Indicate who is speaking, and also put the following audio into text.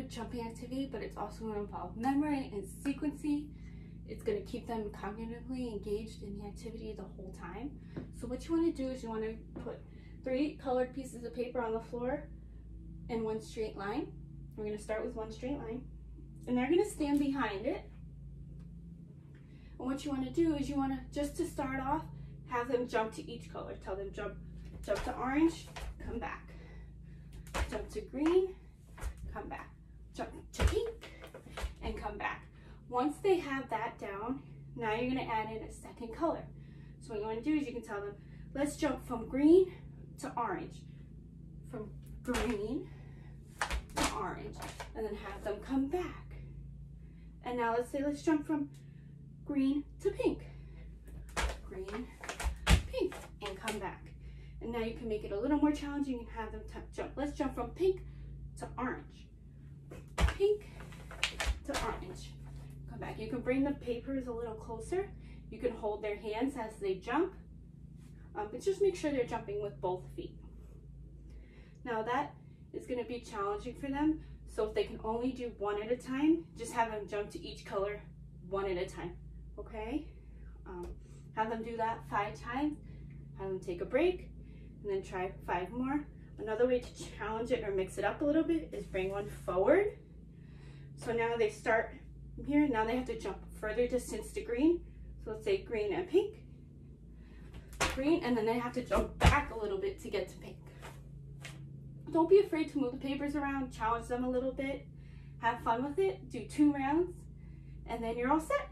Speaker 1: jumping activity, but it's also going to involve memory and sequencing. It's going to keep them cognitively engaged in the activity the whole time. So what you want to do is you want to put three colored pieces of paper on the floor in one straight line. We're going to start with one straight line. And they're going to stand behind it. And what you want to do is you want to, just to start off, have them jump to each color. Tell them jump, jump to orange, come back. Jump to green, to pink, and come back. Once they have that down, now you're gonna add in a second color. So what you wanna do is you can tell them, let's jump from green to orange. From green to orange, and then have them come back. And now let's say, let's jump from green to pink. Green, pink, and come back. And now you can make it a little more challenging and have them jump. Let's jump from pink to orange. Pink to orange. Come back. You can bring the papers a little closer. You can hold their hands as they jump. Um, but just make sure they're jumping with both feet. Now that is going to be challenging for them. So if they can only do one at a time, just have them jump to each color one at a time. Okay? Um, have them do that five times. Have them take a break and then try five more. Another way to challenge it or mix it up a little bit is bring one forward. So now they start here, now they have to jump further distance to green. So let's say green and pink, green, and then they have to jump back a little bit to get to pink. Don't be afraid to move the papers around, challenge them a little bit, have fun with it, do two rounds, and then you're all set.